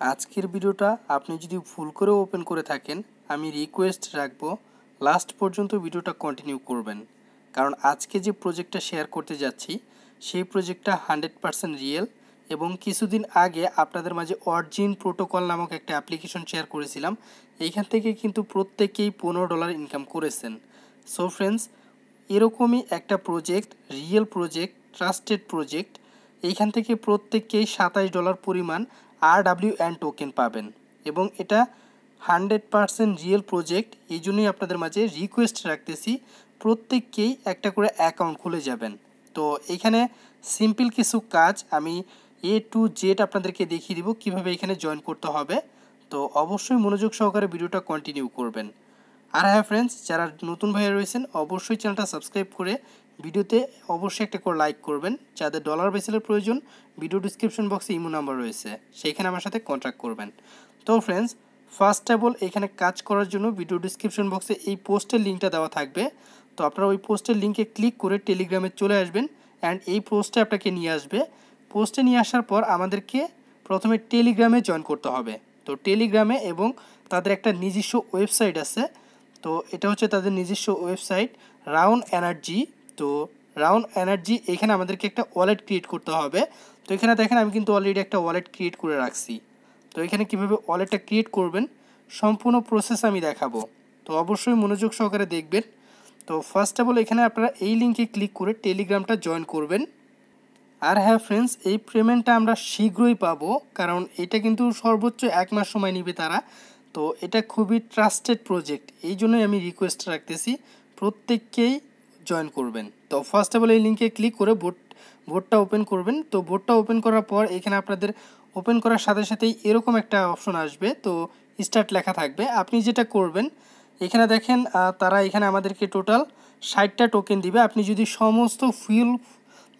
আজকের ভিডিওটা আপনি যদি ভুল করে ওপেন করে থাকেন, আমি রিকোয়েস্ট রাখব লাস্ট পর্যন্ত ভিডিওটা কন্টিনিউ করবেন। কারণ আজকে যে প্রজেক্টটা শেয়ার করতে যাচ্ছি, সেই প্রজেক্টটা হান্ড্রেড পারসেন্ট রিয়েল এবং কিছুদিন আগে আপনাদের মাঝে অরজিন প্রোটোকল নামক একটা অ্যাপ্লিকেশন শেয়ার করেছিলাম, এইখান থেকে কিন্তু প্রত্যেকেই পনেরো ডলার ইনকাম করেছেন। সো ফ্রেন্ডস এরকমই একটা project real project trusted project এইখান থেকে প্রত্যেককেই সাতাশ ডলার পরিমাণ আর ডাব্লিউ অ্যান্ড টোকেন পাবেন। এবং এটা হান্ড্রেড পারসেন্ট রিয়েল প্রজেক্ট এই জন্যই আপনাদের মাঝে রিকোয়েস্ট রাখতেছি, প্রত্যেককেই একটা করে অ্যাকাউন্ট খুলে যাবেন। তো এখানে সিম্পল কিছু কাজ, আমি এ টু জেড আপনাদেরকে দেখিয়ে দিব কীভাবে এখানে জয়েন করতে হবে। তো অবশ্যই মনোযোগ সহকারে ভিডিওটা কন্টিনিউ করবেন। আর হ্যাঁ ফ্রেন্ডস যারা নতুন ভাইয়া রয়েছেন, অবশ্যই চ্যানেলটা সাবস্ক্রাইব করে ভিডিওতে অবশ্যই একটা করে লাইক করবেন। যাদের ডলার বেসেলের প্রয়োজন ভিডিও ডিসক্রিপশন বক্সে ইমো নাম্বার রয়েছে। সেইখানে আমার সাথে কন্ট্যাক্ট করবেন। তো ফ্রেন্ডস ফার্স্ট অফ অল এখানে কাজ করার জন্য ভিডিও ডিসক্রিপশন বক্সে এই পোস্টের লিঙ্কটা দেওয়া থাকবে। তো আপনারা ওই পোস্টের লিঙ্কে ক্লিক করে টেলিগ্রামে চলে আসবেন অ্যান্ড এই পোস্টে আপনাকে নিয়ে আসবে। পোস্টে নিয়ে আসার পর আমাদেরকে প্রথমে টেলিগ্রামে জয়েন করতে হবে। তো টেলিগ্রামে এবং তাদের একটা নিজস্ব ওয়েবসাইট আছে। তো এটা হচ্ছে তাদের নিজস্ব ওয়েবসাইট রাউন্ড এনার্জি তো রাউন্ড এনার্জি এখানে আমাদেরকে একটা ওয়ালেট ক্রিয়েট করতে হবে। তো এখানে দেখেন আমি কিন্তু অলরেডি একটা ওয়ালেট ক্রিয়েট করে রাখছি। তো এখানে কীভাবে ওয়ালেটটা ক্রিয়েট করবেন, সম্পূর্ণ প্রসেস আমি দেখাবো। তো অবশ্যই মনোযোগ সহকারে দেখবেন। তো ফার্স্ট অফ অল এখানে আপনারা এই লিঙ্কে ক্লিক করে টেলিগ্রামটা জয়েন করবেন। আর হ্যাঁ ফ্রেন্ডস এই পেমেন্টটা আমরা শীঘ্রই পাবো, কারণ এটা কিন্তু সর্বোচ্চ এক মাস সময় নিবে তারা। তো এটা খুবই ট্রাস্টেড প্রজেক্ট এই জন্যই আমি রিকোয়েস্ট রাখতেছি। প্রত্যেককেই জয়েন করবেন। তো ফার্স্ট অফ অল এই লিঙ্কে ক্লিক করে বোট বোর্ডটা ওপেন করবেন। তো বোর্ডটা ওপেন করার পর এখানে আপনাদের ওপেন করার সাথে সাথেই এরকম একটা অপশন আসবে। তো স্টার্ট লেখা থাকবে। আপনি যেটা করবেন, এখানে দেখেন তারা এখানে আমাদেরকে টোটাল ষাটটা টোকেন দিবে। আপনি যদি সমস্ত ফুল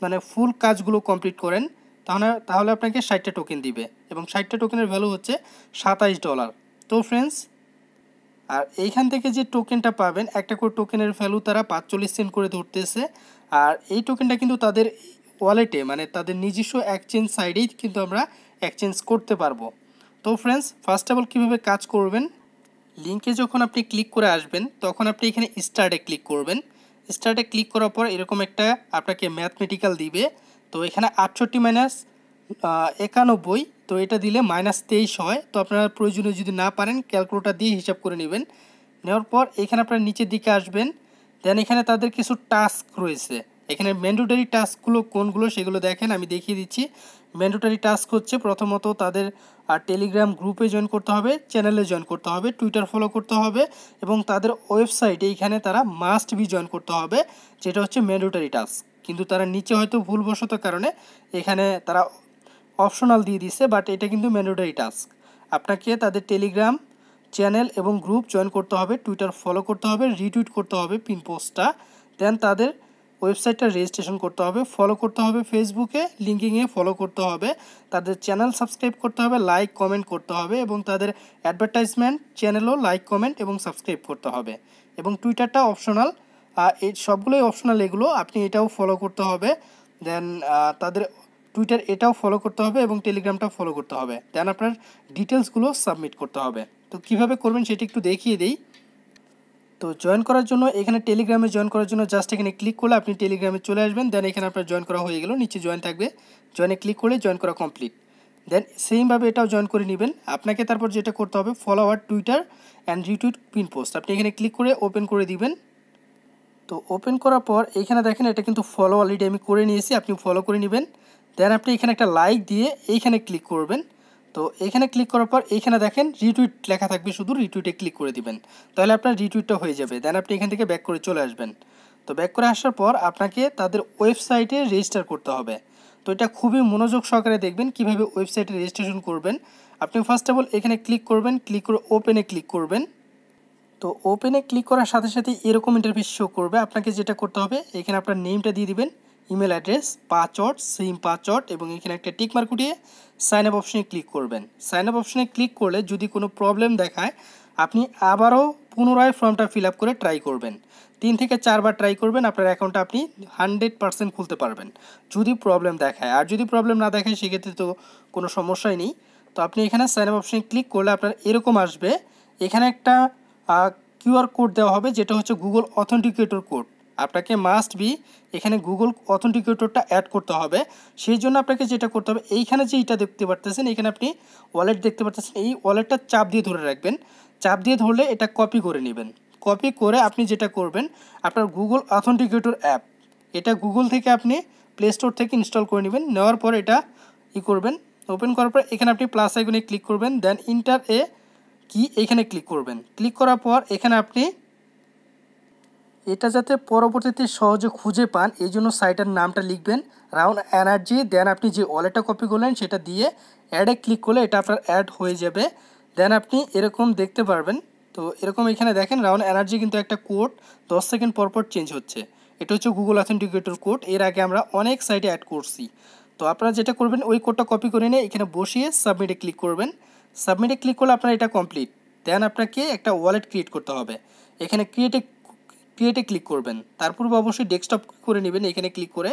মানে ফুল কাজগুলো কমপ্লিট করেন, তাহলে তাহলে আপনাকে ষাটটা টোকেন দিবে। এবং ষাটটা টোকেনের ভ্যালু হচ্ছে সাতাইশ ডলার তো ফ্রেন্ডস আর এইখান থেকে যে টোকেনটা পাবেন, একটা করে টোকেনের ভ্যালু তারা পাঁচচল্লিশ সেন্ট করে ধরতেছে। আর এই টোকেনটা কিন্তু তাদের ওয়ালেটে মানে তাদের নিজস্ব এক্সচেঞ্জ সাইডেই কিন্তু আমরা এক্সচেঞ্জ করতে পারব। তো ফ্রেন্ডস ফার্স্ট অফ অল কীভাবে কাজ করবেন? লিঙ্কে যখন আপনি ক্লিক করে আসবেন, তখন আপনি এখানে স্টার্টে ক্লিক করবেন। স্টার্টে ক্লিক করার পর এরকম একটা আপনাকে ম্যাথমেটিক্যাল দিবে। তো এখানে আটষট্টি মাইনাস একানব্বই, তো এটা দিলে মাইনাস তেইশ হয়। তো আপনারা প্রয়োজনীয় যদি না পারেন ক্যালকুলেটার দিয়ে হিসাব করে নেবেন। নেওয়ার পর এখানে আপনারা নিচের দিকে আসবেন। দেন এখানে তাদের কিছু টাস্ক রয়েছে। এখানে ম্যান্ডেটরি টাস্কগুলো কোনগুলো সেগুলো দেখেন, আমি দেখিয়ে দিচ্ছি। ম্যান্ডেটরি টাস্ক হচ্ছে প্রথমত তাদের টেলিগ্রাম গ্রুপে জয়েন করতে হবে চ্যানেলে জয়েন করতে হবে টুইটার ফলো করতে হবে, এবং তাদের ওয়েবসাইটে এইখানে তারা মাস্ট বি জয়েন করতে হবে, যেটা হচ্ছে ম্যান্ডেটরি টাস্ক কিন্তু তারা নিচে হয়তো ভুলবশত কারণে এখানে তারা অপশনাল দিয়ে দিছে বাট এটা কিন্তু ম্যান্ডেটরি টাস্ক আপনাকে তাদের টেলিগ্রাম চ্যানেল এবং গ্রুপ জয়েন করতে হবে টুইটার ফলো করতে হবে রিটুইট করতে হবে পিন পোস্টটা দেন তাদের ওয়েবসাইটটা রেজিস্ট্রেশন করতে হবে ফলো করতে হবে ফেসবুকে লিঙ্কিংয়ে ফলো করতে হবে, তাদের চ্যানেল সাবস্ক্রাইব করতে হবে লাইক কমেন্ট করতে হবে এবং তাদের অ্যাডভার্টাইজমেন্ট চ্যানেলও লাইক কমেন্ট এবং সাবস্ক্রাইব করতে হবে। এবং টুইটারটা অপশনাল এই সবগুলোই অপশনাল এগুলো, আপনি এটাও ফলো করতে হবে দেন তাদের টুইটার এটাও ফলো করতে হবে এবং টেলিগ্রামটাও ফলো করতে হবে। দেন আপনার ডিটেলসগুলো সাবমিট করতে হবে। তো কীভাবে করবেন সেটি একটু দেখিয়ে দিই। তো জয়েন করার জন্য, এখানে টেলিগ্রামে জয়েন করার জন্য জাস্ট এখানে ক্লিক করলে আপনি টেলিগ্রামে চলে আসবেন। দেন এখানে আপনার জয়েন করা হয়ে গেল, নিচে জয়েন থাকবে। জয়েনে ক্লিক করলে জয়েন করা কমপ্লিট দেন সেমভাবে এটাও জয়েন করে নেবেন। আপনাকে তারপর যেটা করতে হবে follower Twitter and retweet pin post আপনি এখানে ক্লিক করে ওপেন করে দিবেন। তো ওপেন করার পর, এখানে দেখেন এটা কিন্তু ফলো অলরেডি আমি করে নিয়েছি আপনি ফলো করে নেবেন। দেন আপনি এখানে একটা লাইক দিয়ে এইখানে ক্লিক করবেন। তো এখানে ক্লিক করার পর এইখানে দেখেন রিটুইট লেখা থাকবে, শুধু রিটুইটে ক্লিক করে দিবেন। তাহলে আপনার রিটুইটটা হয়ে যাবে। দেন আপনি এখান থেকে ব্যাক করে চলে আসবেন। তো ব্যাক করে আসার পর আপনাকে তাদের ওয়েবসাইটে রেজিস্টার করতে হবে। তো এটা খুবই মনোযোগ সহকারে দেখবেন, কীভাবে ওয়েবসাইটে রেজিস্ট্রেশন করবেন। আপনি ফার্স্ট অফ অল এখানে ক্লিক করবেন ক্লিক করে ওপেনে ক্লিক করবেন। তো ওপেনে ক্লিক করার সাথে সাথে এরকম ইন্টারফেস শো করবে। আপনাকে যেটা করতে হবে, এখানে আপনার নেমটা দিয়ে দিবেন। ইমেল অ্যাড্রেস পাঁচট সিম পাঁচট এবং এখানে একটা টিক মার্ক উঠিয়ে সাইন আপ অপশনে ক্লিক করবেন। সাইন আপ অপশনে ক্লিক করলে যদি কোনো প্রবলেম দেখায়, আপনি আবারও পুনরায় ফর্মটা ফিল আপ করে ট্রাই করবেন। তিন থেকে চারবার ট্রাই করবেন, আপনার অ্যাকাউন্টটা আপনি হান্ড্রেড পারসেন্ট খুলতে পারবেন। যদি প্রবলেম দেখায়, আর যদি প্রবলেম না দেখায়, সেক্ষেত্রে তো কোনো সমস্যাই নেই। তো আপনি এখানে সাইন আপ অপশনে ক্লিক করলে আপনার এরকম আসবে। এখানে একটা কিউআর কোড দেওয়া হবে, যেটা হচ্ছে গুগল অথেন্টিকেটর কোড। আপনাকে মাস্ট বি এখানে গুগল অথেন্টিকেটরটা অ্যাড করতে হবে। সেই জন্য আপনাকে যেটা করতে হবে, এইখানে যে এটা দেখতে পারতেছেন, এখানে আপনি ওয়ালেট দেখতে পারতেছেন, এই ওয়ালেটটা চাপ দিয়ে ধরে রাখবেন। চাপ দিয়ে ধরলে এটা কপি করে নেবেন। কপি করে আপনি যেটা করবেন, আপনার গুগল অথেন্টিকেটর অ্যাপ এটা গুগল থেকে আপনি প্লে স্টোর থেকে ইনস্টল করে নেবেন। নেওয়ার পর এটা ই করবেন ওপেন করার পর এখানে আপনি প্লাস আইকনে ক্লিক করবেন দেন ইন্টার এ কি এখানে ক্লিক করবেন। ক্লিক করার পর এখানে আপনি এটা যাতে পরবর্তীতে সহজে খুঁজে পান, এই জন্য সাইটের নামটা লিখবেন, রাউন্ড এনার্জি, দেন আপনি যে ওয়ালেটটা কপি করলেন সেটা দিয়ে অ্যাডে ক্লিক করলে এটা আপনার অ্যাড হয়ে যাবে। দেন আপনি এরকম দেখতে পারবেন। তো এরকম এখানে দেখেন, রাউন্ড এনার্জি কিন্তু একটা কোড, দশ সেকেন্ড পরপর চেঞ্জ হচ্ছে। এটা হচ্ছে গুগল অথেন্টিকেটর কোড এর আগে আমরা অনেক সাইটে অ্যাড করছি। তো আপনারা যেটা করবেন, ওই কোডটা কপি করে নিয়ে এখানে বসিয়ে সাবমিটে ক্লিক করবেন। সাবমিটে ক্লিক করলে আপনার এটা কমপ্লিট দেন আপনাকে একটা ওয়ালেট ক্রিয়েট করতে হবে। এখানে ক্রিয়েটে ক্রিয়েটে ক্লিক করবেন। তারপর অবশ্যই ডেস্কটপ করে নেবেন এখানে ক্লিক করে।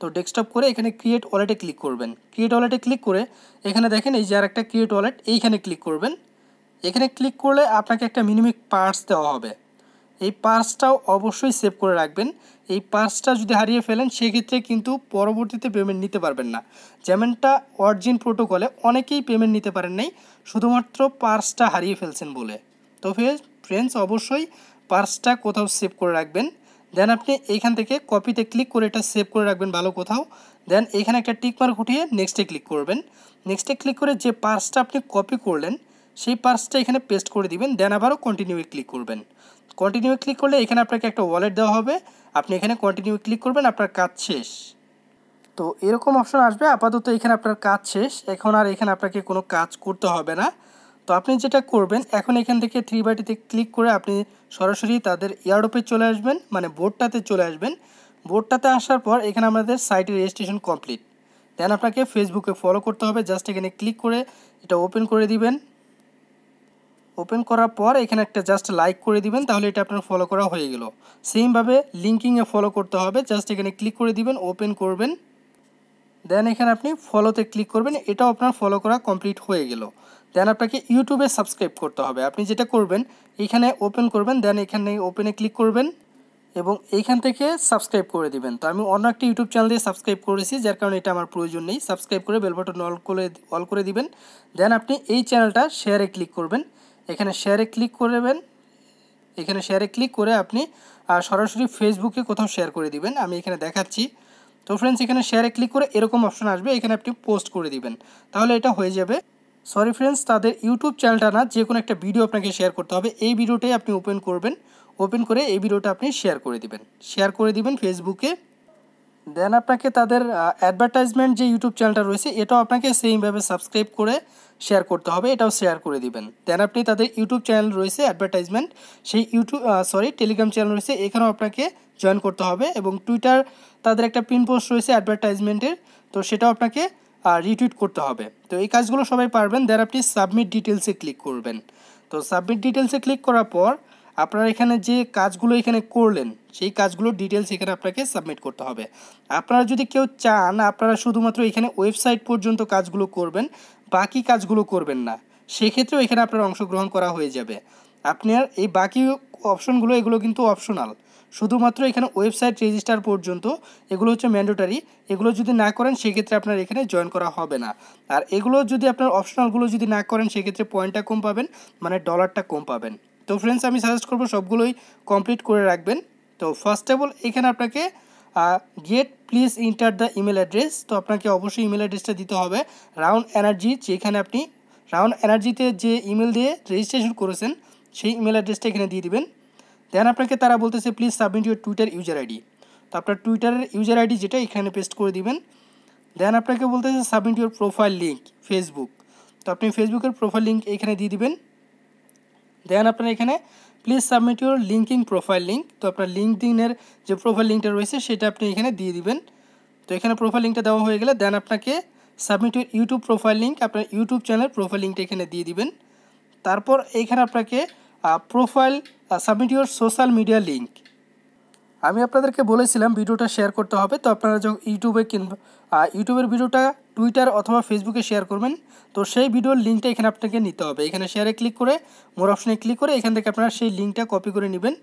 তো ডেস্কটপ করে এখানে ক্রিয়েট ওয়ালেটে ক্লিক করবেন। ক্রিয়েট ওয়ালেটে ক্লিক করে এখানে দেখেন এই যে আর একটা ক্রিয়েট ওয়ালেট এইখানে ক্লিক করবেন। এখানে ক্লিক করলে আপনাকে একটা মিনিমিক পার্স দেওয়া হবে। এই পার্সটাও অবশ্যই সেভ করে রাখবেন। এই পার্সটা যদি হারিয়ে ফেলেন, সেক্ষেত্রে কিন্তু পরবর্তীতে পেমেন্ট নিতে পারবেন না। যেমনটা অরিজিন প্রোটোকলে অনেকেই পেমেন্ট নিতে পারেন নাই, শুধুমাত্র পার্সটা হারিয়ে ফেলছেন বলে। তো ফ্রেন্ডস অবশ্যই পার্সটা কোথাও সেভ করে রাখবেন। দেন আপনি এইখান থেকে কপিতে ক্লিক করে এটা সেভ করে রাখবেন ভালো কোথাও। দেন এখানে একটা টিক মার্ক উঠিয়ে নেক্সটে ক্লিক করবেন। নেক্সটে ক্লিক করে যে পার্সটা আপনি কপি করলেন, সেই পার্সটা এখানে পেস্ট করে দিবেন দেন আবারও কন্টিনিউয়ে ক্লিক করবেন। কন্টিনিউ ক্লিক করলে এখানে আপনাকে একটা ওয়ালেট দেওয়া হবে। আপনি এখানে কন্টিনিউ ক্লিক করবেন, আপনার কাজ শেষ। তো এরকম অপশন আসবে, আপাতত এখানে আপনার কাজ শেষ। এখন আর এখানে আপনাকে কোনো কাজ করতে হবে না। তো আপনি যেটা করবেন, এখন এখান থেকে থ্রি বাটিতে ক্লিক করে আপনি সরাসরি তাদের ইয়ারডোপে চলে আসবেন মানে বোর্ডটাতে চলে আসবেন। বোর্ডটাতে আসার পর এখানে আমাদের সাইটের রেজিস্ট্রেশন কমপ্লিট দেন আপনাকে ফেসবুকে ফলো করতে হবে জাস্ট এখানে ক্লিক করে এটা ওপেন করে দিবেন। ওপেন করার পর এখানে একটা জাস্ট লাইক করে দিবেন, তাহলে এটা আপনার ফলো করা হয়ে গেল। সেমভাবে লিঙ্কিংয়ে ফলো করতে হবে জাস্ট এখানে ক্লিক করে দিবেন ওপেন করবেন। দেন এখানে আপনি ফলোতে ক্লিক করবেন, এটাও আপনার ফলো করা কমপ্লিট হয়ে গেল। দেন আপনাকে ইউটিউবে সাবস্ক্রাইব করতে হবে। আপনি যেটা করবেন, এখানে ওপেন করবেন দেন এখানে ওপেনে ক্লিক করবেন এবং এইখান থেকে সাবস্ক্রাইব করে দিবেন। তো আমি অন্য একটা ইউটিউব চ্যানেল দিয়ে সাবস্ক্রাইব করেছি, যার কারণে এটা আমার প্রয়োজন নেই। সাবস্ক্রাইব করে বেল বাটন অল করে অল করে দিবেন। দেন আপনি এই চ্যানেলটা শেয়ারে ক্লিক করবেন। এখানে শেয়ারে ক্লিক করবেন। এখানে শেয়ারে ক্লিক করে আপনি সরাসরি ফেসবুকে কোথাও শেয়ার করে দিবেন। আমি এখানে দেখাচ্ছি। তো ফ্রেন্ডস এখানে শেয়ারে ক্লিক করে এরকম অপশন আসবে, এখানে আপনি পোস্ট করে দিবেন। তাহলে এটা হয়ে যাবে। সরি ফ্রেন্ডস তাদের ইউটিউব চ্যানেলটা না যে কোনো একটা ভিডিও আপনাকে শেয়ার করতে হবে। এই ভিডিওটাই আপনি ওপেন করবেন। ওপেন করে এই ভিডিওটা আপনি শেয়ার করে দিবেন। শেয়ার করে দিবেন ফেসবুকে দেন আপনাকে তাদের অ্যাডভার্টাইজমেন্ট যে ইউটিউব চ্যানেলটা রয়েছে, এটাও আপনাকে সেইমভাবে সাবস্ক্রাইব করে শেয়ার করতে হবে, এটাও শেয়ার করে দিবেন। দেন আপনি তাদের ইউটিউব চ্যানেল রয়েছে অ্যাডভার্টাইজমেন্ট সেই ইউটিউব সরি টেলিগ্রাম চ্যানেল রয়েছে, এখানেও আপনাকে জয়েন করতে হবে এবং টুইটার তাদের একটা পিন পোস্ট রয়েছে অ্যাডভার্টাইজমেন্টের তো সেটাও আপনাকে রিটুইট করতে হবে। তো এই কাজগুলো সবাই পারবেন দেন আপনি সাবমিট ডিটেলসে ক্লিক করবেন। তো সাবমিট ডিটেলসে ক্লিক করার পর, আপনারা এখানে যে কাজগুলো এখানে করলেন, সেই কাজগুলোর ডিটেলস এখানে আপনাকে সাবমিট করতে হবে। আপনারা যদি কেউ চান, আপনারা শুধুমাত্র এখানে ওয়েবসাইট পর্যন্ত কাজগুলো করবেন বাকি কাজগুলো করবেন না। সেক্ষেত্রেও এখানে আপনার অংশগ্রহণ করা হয়ে যাবে। আপনার এই বাকি অপশনগুলো, এগুলো কিন্তু অপশনাল। শুধুমাত্র এখানে ওয়েবসাইট রেজিস্টার পর্যন্ত, এগুলো হচ্ছে ম্যান্ডেটারি। এগুলো যদি না করেন, সেক্ষেত্রে আপনার এখানে জয়েন করা হবে না। আর এগুলো যদি আপনার অপশনালগুলো যদি না করেন, সেক্ষেত্রে পয়েন্টটা কম পাবেন মানে ডলারটা কম পাবেন। তো ফ্রেন্ডস আমি সাজেস্ট করব সবগুলোই কমপ্লিট করে রাখবেন। তো ফার্স্ট অফ অল এখানে আপনাকে get please enter the email address তো আপনাকে অবশ্যই ইমেল অ্যাড্রেসটা দিতে হবে। রাউন্ড এনার্জি যেখানে আপনি রাউন্ড এনার্জিতে যে ইমেল দিয়ে রেজিস্ট্রেশন করেছেন, সেই ইমেল অ্যাড্রেসটা এখানে দিয়ে দিবেন। দেন আপনাকে তারা বলতেছে please submit your Twitter user ID তো আপনার টুইটারের ইউজার আইডি যেটা, এখানে পেস্ট করে দিবেন। দেন আপনাকে বলতেছে submit your profile link Facebook তো আপনি ফেসবুকের প্রোফাইল লিঙ্ক এখানে দিয়ে দিবেন। দেন আপনার এখানে please submit your LinkedIn profile link তো আপনার লিঙ্কডিনের যে প্রোফাইল লিঙ্কটা রয়েছে, সেটা আপনি এখানে দিয়ে দিবেন। তো এখানে প্রোফাইল লিঙ্কটা দেওয়া হয়ে গেলে দেন আপনাকে submit your YouTube profile link আপনার ইউটিউব চ্যানেল প্রোফাইল লিঙ্কটা এখানে দিয়ে দিবেন। তারপর এখানে আপনাকে profile submit your social media link আমি আপনাদেরকে বলেছিলাম ভিডিওটা শেয়ার করতে হবে, তো আপনারা যখন ইউটিউবে কিংবা ইউটিউবের ভিডিওটা টুইটার অথবা ফেসবুকে শেয়ার করবেন, তো সেই ভিডিওর লিঙ্কটা এখানে আপনাকে নিতে হবে। এখানে শেয়ারে ক্লিক করে মোর অপশনে ক্লিক করে, এখান থেকে আপনারা সেই লিঙ্কটা কপি করে নেবেন।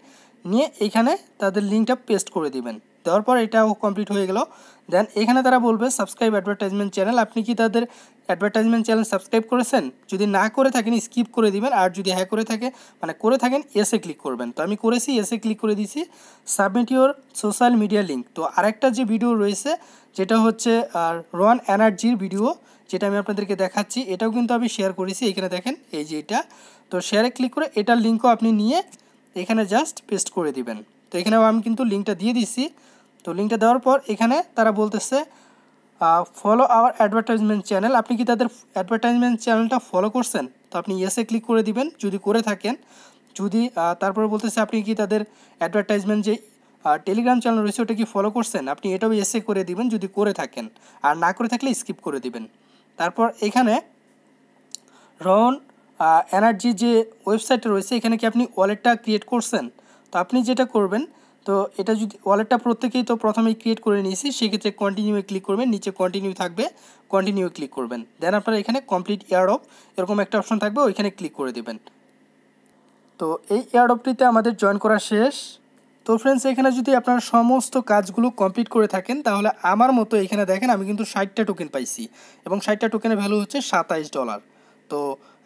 নিয়ে এখানে তাদের লিঙ্কটা পেস্ট করে দিবেন। দেওয়ার পর এটাও কমপ্লিট হয়ে গেল। দেন এখানে তারা বলবে সাবস্ক্রাইব অ্যাডভার্টাইজমেন্ট চ্যানেল আপনি কি তাদের অ্যাডভার্টাইজমেন্ট চ্যানেল সাবস্ক্রাইব করেছেন? যদি না করে থাকেন স্কিপ করে দিবেন। আর যদি হ্যাঁ করে থাকে মানে করে থাকেন এসে ক্লিক করবেন। তো আমি করেছি এসে ক্লিক করে দিয়েছি। Submit your social media link তো আরেকটা যে ভিডিও রয়েছে, যেটা হচ্ছে, আর রন এনার্জির ভিডিও যেটা আমি আপনাদেরকে দেখাচ্ছি, এটাও কিন্তু আমি শেয়ার করেছি। এখানে দেখেন, এই যে এটা। তো শেয়ারে ক্লিক করে এটার লিঙ্কও আপনি নিয়ে এখানে জাস্ট পেস্ট করে দিবেন। তো এখানেও আমি কিন্তু লিঙ্কটা দিয়ে দিচ্ছি তো লিঙ্কটা দেওয়ার পর এখানে তারা বলতেছে ফলো আওয়ার অ্যাডভার্টাইজমেন্ট চ্যানেল আপনি কি তাদের অ্যাডভার্টাইজমেন্ট চ্যানেলটা ফলো করছেন? তো আপনি ইয়েসে ক্লিক করে দিবেন, যদি করে থাকেন। যদি তারপরে বলতেছে আপনি কি তাদের অ্যাডভার্টাইজমেন্ট যে টেলিগ্রাম চ্যানেল রয়েছে ওটা কি ফলো করছেন? আপনি এটাও এসে করে দিবেন যদি করে থাকেন। আর না করে থাকলে স্কিপ করে দিবেন। তারপর এখানে রন এনার্জি যে ওয়েবসাইটটা রয়েছে, এখানে কি আপনি ওয়ালেটটা ক্রিয়েট করছেন? তো আপনি যেটা করবেন, তো এটা যদি ওয়ালেটটা প্রত্যেকেই তো প্রথমেই ক্রিয়েট করে নিয়েছি, সেক্ষেত্রে কন্টিনিউয়ে ক্লিক করবেন, নিচে কন্টিনিউ থাকবে কন্টিনিউ ক্লিক করবেন। দেন আপনারা এখানে কমপ্লিট অফ এরকম একটা অপশন থাকবে, ওইখানে ক্লিক করে দেবেন। তো এই এয়ার অফটিতে আমাদের জয়েন করা শেষ। তো ফ্রেন্ডস এখানে যদি আপনারা সমস্ত কাজগুলো কমপ্লিট করে থাকেন, তাহলে আমার মতো এখানে দেখেন, আমি কিন্তু ষাটটা টোকেন পাইছি। এবং ষাটটা টোকেনের ভ্যালু হচ্ছে সাতাইশ ডলার তো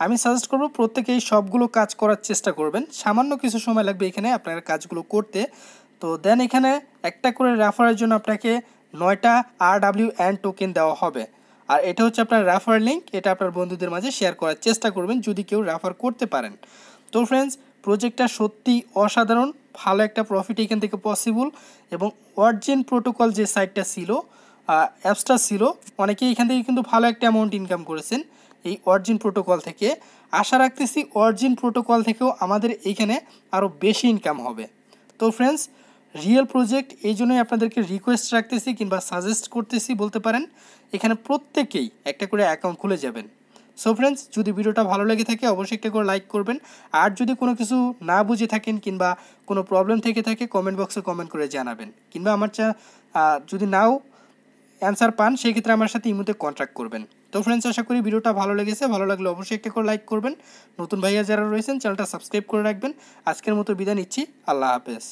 আমি সাজেস্ট করব প্রত্যেকেই সবগুলো কাজ করার চেষ্টা করবেন। সামান্য কিছু সময় লাগবে এখানে আপনার কাজগুলো করতে। তো দেন এখানে একটা করে রেফারের জন্য আপনাকে নয়টা আর ডাব্লিউ এন টোকেন দেওয়া হবে। আর এটা হচ্ছে আপনার রেফার লিঙ্ক এটা আপনার বন্ধুদের মাঝে শেয়ার করার চেষ্টা করবেন যদি কেউ রেফার করতে পারেন। তো ফ্রেন্ডস প্রজেক্টটা সত্যি অসাধারণ, ভালো একটা প্রফিট এখান থেকে পসিবল এবং অরিজিন প্রোটোকল যে সাইটটা ছিল অ্যাপসটা ছিল, অনেকেই এখান থেকে কিন্তু ভালো একটা অ্যামাউন্ট ইনকাম করেছেন। এই অরিজিন প্রোটোকল থেকে। আশা রাখতেছি অরিজিন প্রোটোকল থেকেও আমাদের এইখানে আরও বেশি ইনকাম হবে। তো ফ্রেন্ডস রিয়েল প্রজেক্ট এই জন্যই আপনাদেরকে রিকোয়েস্ট রাখতেছি কিংবা সাজেস্ট করতেছি বলতে পারেন, এখানে প্রত্যেকেই একটা করে অ্যাকাউন্ট খুলে যাবেন। সো ফ্রেন্ডস যদি ভিডিওটা ভালো লেগে থাকে অবশ্যই একটা করে লাইক করবেন। আর যদি কোনো কিছু না বুঝে থাকেন কিংবা কোনো প্রবলেম থেকে থাকে কমেন্ট বক্সে কমেন্ট করে জানাবেন। কিংবা আমার চা যদি নাও অ্যান্সার পান, সেক্ষেত্রে আমার সাথে ইমুতে কন্ট্যাক্ট করবেন। তো ফ্রেন্ডস আশা করি ভিডিওটা ভালো লেগেছে। ভালো লাগলে অবশ্যই একটা করে লাইক করবেন। নতুন ভাইয়া যারা রয়েছেন, চ্যানেলটা সাবস্ক্রাইব করে রাখবেন। আজকের মতো বিদায় নিচ্ছি। আল্লাহ হাফেজ।